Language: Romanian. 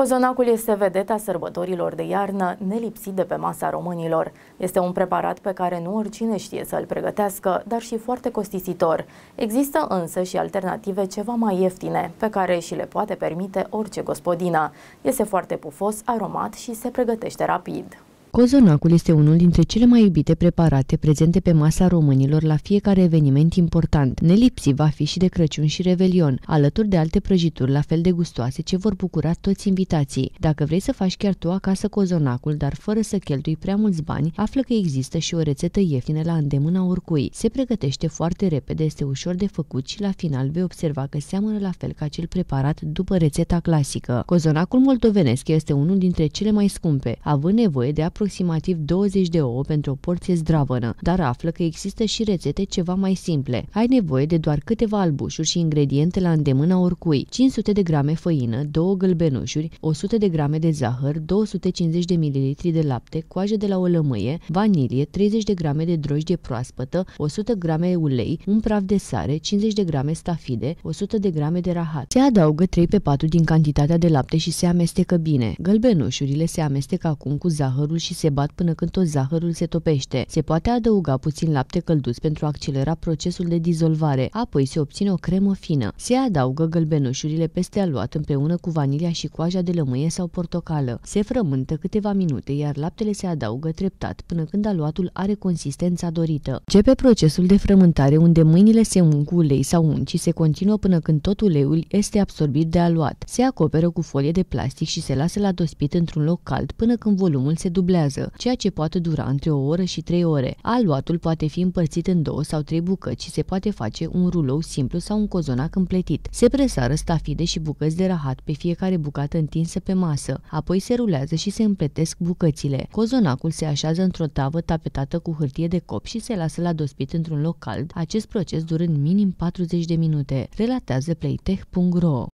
Cozonacul este vedeta sărbătorilor de iarnă, nelipsit de pe masa românilor. Este un preparat pe care nu oricine știe să-l pregătească, dar și foarte costisitor. Există însă și alternative ceva mai ieftine, pe care și le poate permite orice gospodină. Este foarte pufos, aromat și se pregătește rapid. Cozonacul este unul dintre cele mai iubite preparate prezente pe masa românilor la fiecare eveniment important. Nelipsi va fi și de Crăciun și Revelion, alături de alte prăjituri la fel de gustoase ce vor bucura toți invitații. Dacă vrei să faci chiar tu acasă cozonacul, dar fără să cheltui prea mulți bani, află că există și o rețetă ieftină la îndemâna oricui. Se pregătește foarte repede, este ușor de făcut și la final vei observa că seamănă la fel ca cel preparat după rețeta clasică. Cozonacul moldovenesc este unul dintre cele mai scumpe, având nevoie de aproximativ 20 de ouă pentru o porție zdravănă, dar află că există și rețete ceva mai simple. Ai nevoie de doar câteva albușuri și ingrediente la îndemâna oricui. 500 de grame făină, 2 gălbenușuri, 100 de grame de zahăr, 250 de ml de lapte, coajă de la o lămâie, vanilie, 30 de grame de drojdie proaspătă, 100 grame ulei, un praf de sare, 50 de grame stafide, 100 de grame de rahat. Se adaugă 3 pe 4 din cantitatea de lapte și se amestecă bine. Gălbenușurile se amestecă acum cu zahărul și se bat până când tot zahărul se topește. Se poate adăuga puțin lapte căldus pentru a accelera procesul de dizolvare, apoi se obține o cremă fină. Se adaugă gălbenușurile peste aluat împreună cu vanilia și coaja de lămâie sau portocală. Se frământă câteva minute, iar laptele se adaugă treptat până când aluatul are consistența dorită. Începe procesul de frământare unde mâinile se ung cu ulei sau unt și se continuă până când tot uleiul este absorbit de aluat. Se acoperă cu folie de plastic și se lasă la dospit într-un loc cald până când volumul se dublează durează, ceea ce poate dura între o oră și trei ore. Aluatul poate fi împărțit în două sau trei bucăți și se poate face un rulou simplu sau un cozonac împletit. Se presară stafide și bucăți de rahat pe fiecare bucată întinsă pe masă, apoi se rulează și se împletesc bucățile. Cozonacul se așează într-o tavă tapetată cu hârtie de cop și se lasă la dospit într-un loc cald, acest proces durând minim 40 de minute, relatează playtech.ro.